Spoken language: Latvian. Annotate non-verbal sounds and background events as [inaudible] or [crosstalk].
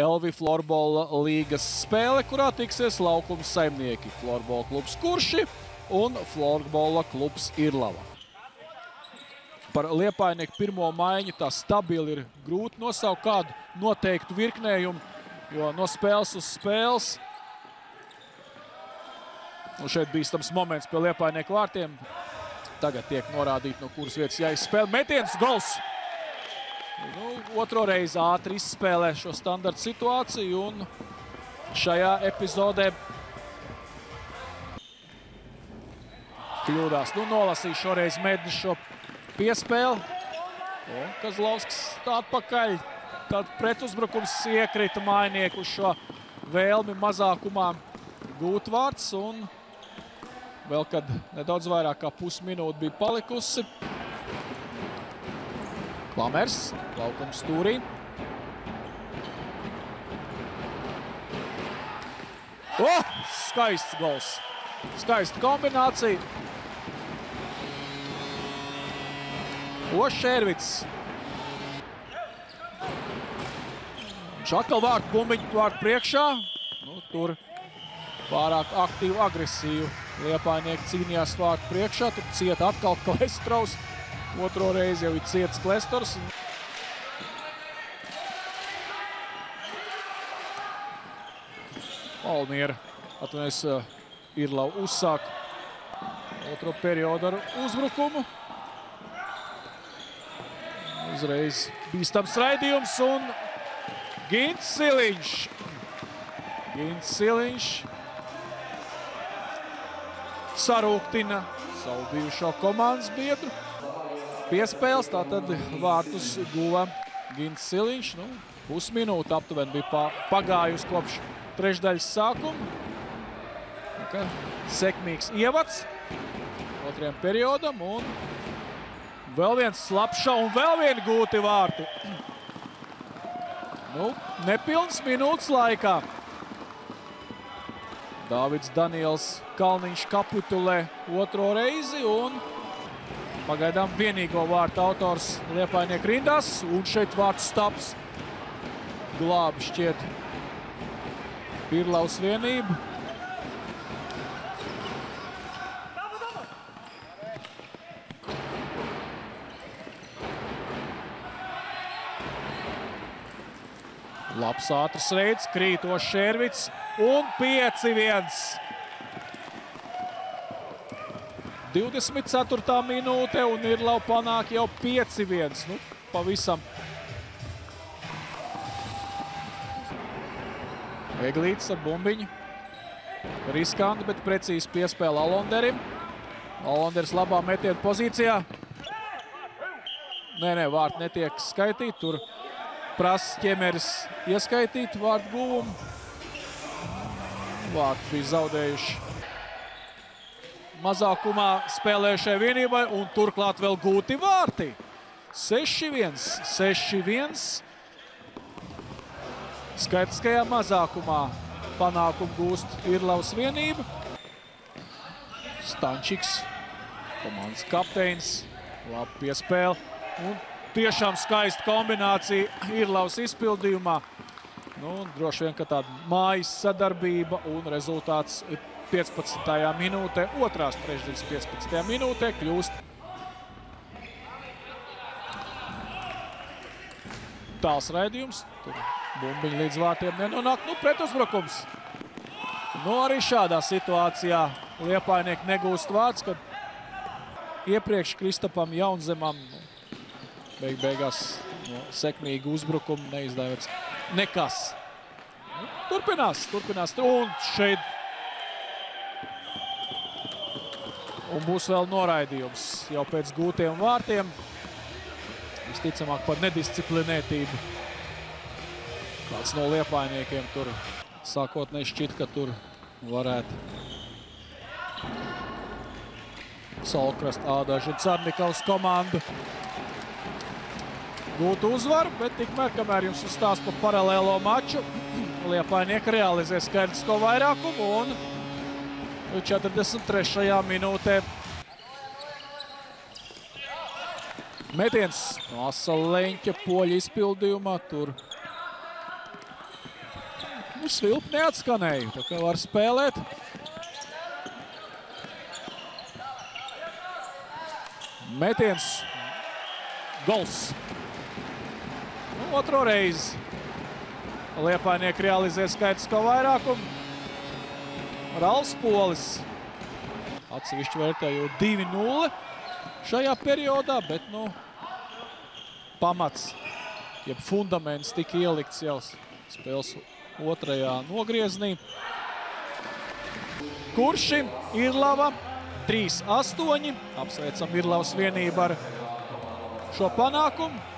Elvi Florbola līgas spēle, kurā tiksies laukuma saimnieki Florbola klubs Kurši un Florbola klubs Irlava. Par Liepainieku pirmo maiņu tā stabili ir grūti nosaukt kādu noteiktu virknējumu, jo no spēles uz spēles. Un šeit bīstams moments pie Liepainieku vārtiem. Tagad tiek norādīts, no kuras vietas jāizspēlē. Metiens, gols! Nu, otro reizi ātri izspēlē šo standarta situāciju un šajā epizodē kļūdās. Nu, nolasīja šoreiz Mednis šo piespēli. Un Kazlausks atpakaļ. Tad pretuzbrukums iekrita mainieku uz šo vēlmi mazākumā gūt vārds. Un vēl kad nedaudz vairāk kā pusminūte bija palikusi. Klamers, laukums stūrī. Oh, skaists gols. Skaista kombinācija. Ošērvits. Viņš atkal vārtu bumbiņu vārtu priekšā. Nu, tur pārāk aktīvu, agresīvu Liepājnieki cīnījās vārtu priekšā. Tur cieta atkal [laughs] Klestraus. Otro reizi jau ir cietis Klestors. Almiera atvainojas Irlau uzsāk otro periodu ar uzbrukumu. Uzreiz bīstams raidījums un Gints Siliņš. Gints Siliņš sarūktina savu bijušo komandas biedru. Piespēles, tātad vārtus guva Gints Siliņš. Nu, pusminūte aptuveni bija pagājusi kopš trešdaļas sākuma. Ka sekmīgs ievads otrajam periodam un vēl viens slapša un vēl vieni gūti vārti. Nu, nepilns minūtes laikā. Dāvids Daniels Kalniņš kapitulē otro reizi un pagaidām vienīgo vārtu autors Liepainieku rindās. Un šeit vārtu staps glābi šķiet Pirlaus vienību. Labs ātrs reids, krītošs Šērvits un 5-1. 24. minūte un ir lau panāk jau 5-1. Nu, pavisam. Eglītis ar bumbiņu. Riskanti, bet precīzi piespēle Alonderim. Alonders labā metienu pozīcijā. Nē, nē, vārti netiek skaitīt. Tur prasa ķemeris ieskaitīt vārdu guvumu. Vārti bija zaudējuši mazākumā spēlējušai vienībai un turklāt vēl gūti vārti. 6-1, 6-1. Skaitiskajā mazākumā panākumu gūst Irlavas vienība. Stančiks, komandas kapteinis, labi piespēle. Un tiešām skaista kombinācija Irlavas izpildījumā. Nu, droši vien, ka tāda mājas sadarbība un rezultāts 15. minūtē, otrās trešdaļas 15. minūtē kļūst tāls raidījums. Tur bumbiņi līdz vārtiem nenonāk. Nu, pretuzbrukums. Nu, arī šādā situācijā Liepainieki negūst vārds, kad iepriekš Kristapam Jaunzemam nu, beig beigās no sekmīga uzbrukuma neizdevās nekas. Turpinās, turpinās. Un šeit un būs vēl noraidījums jau pēc gūtiem vārtiem. Visticamāk par nedisciplinētību. Kāds no liepainiekiem tur sākotnēji šķit, ka tur varētu Salkrast Ādažu Carnikovs komandu gūt uzvaru, bet tikmēr, kamēr jums uzstās par paralēlo maču, [clears throat] Liepainieki realizē skaidrisko vairākumu un 43. minūtē Metiens no Asaleņķa poļa izpildījumā. Tur nu, svilpi neatskanēja, tā kā var spēlēt. Metiens. Gols. Nu, otro reizi. Liepainieki realizē skaitisko vairākumu. Rals Polis. Atsevišķi vērtējot 2-0 šajā periodā, bet nu, pamats, jeb fundaments tika ielikts jau spēles otrajā nogrieznī. Kuršim Irlava 3-8. Apsveicam Irlavas vienību ar šo panākumu.